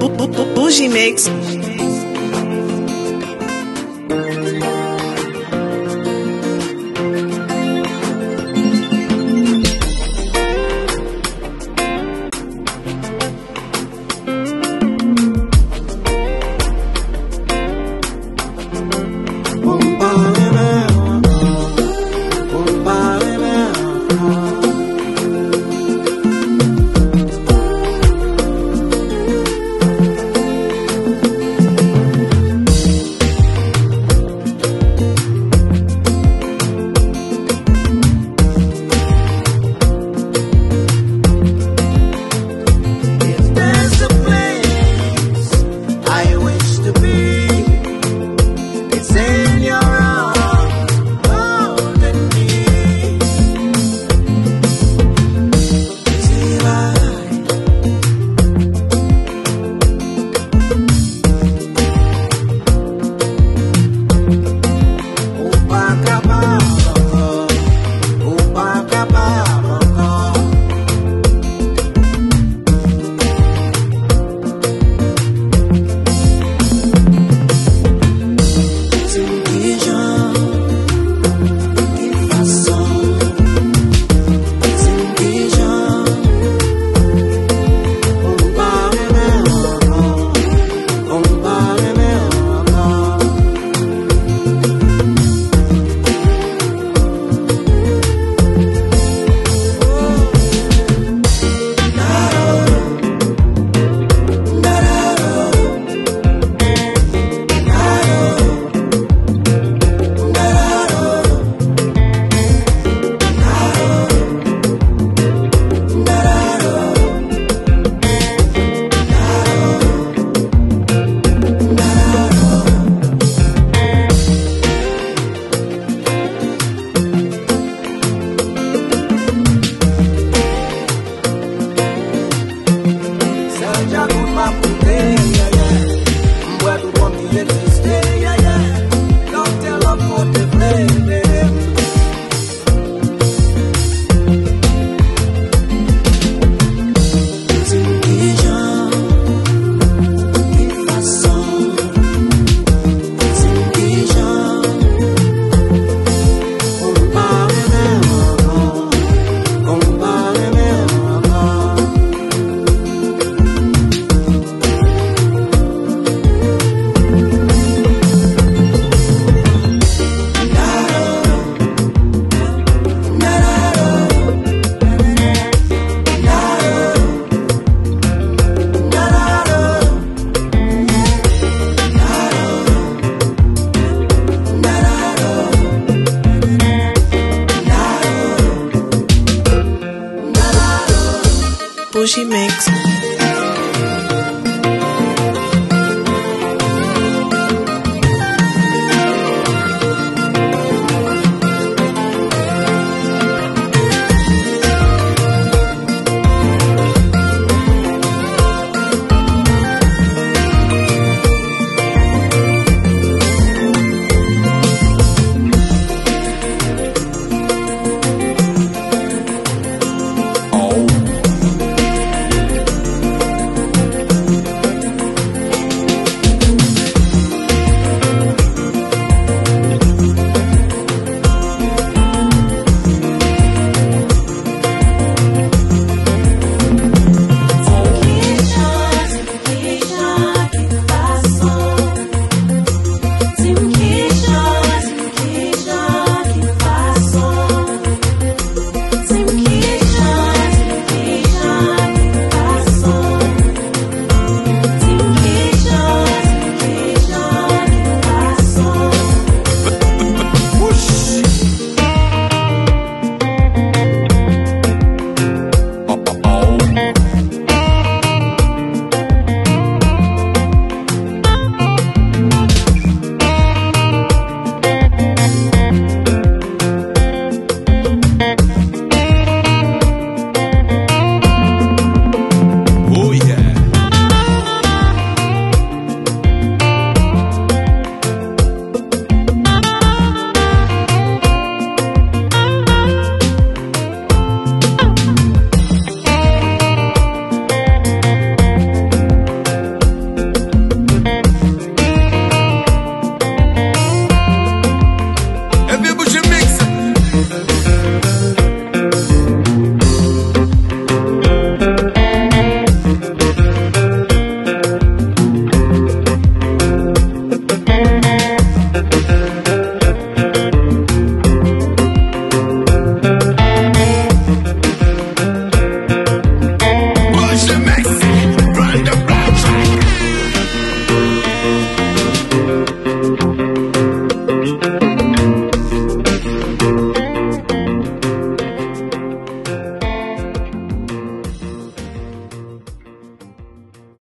Bu- bu- bu- Bougie Mix. Bougie Mix.